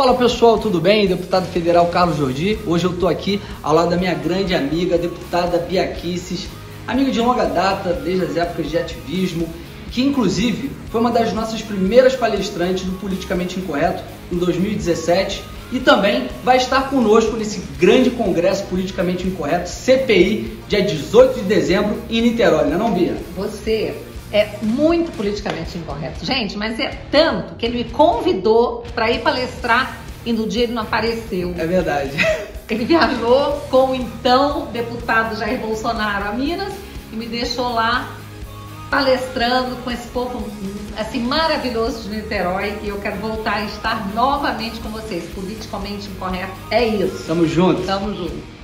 Fala pessoal, tudo bem? Deputado Federal Carlos Jordi. Hoje eu estou aqui ao lado da minha grande amiga, deputada Bia Kicis, amiga de longa data, desde as épocas de ativismo, que inclusive foi uma das nossas primeiras palestrantes do Politicamente Incorreto em 2017 e também vai estar conosco nesse grande congresso politicamente incorreto, CPI, dia 18 de dezembro em Niterói, não é não, Bia? Você é muito politicamente incorreto. Gente, mas é tanto que ele me convidou para ir palestrar e no dia ele não apareceu. É verdade. Ele viajou com o então deputado Jair Bolsonaro a Minas e me deixou lá palestrando com esse povo assim maravilhoso de Niterói e eu quero voltar a estar novamente com vocês. Politicamente incorreto é isso. Tamo junto. Tamo junto.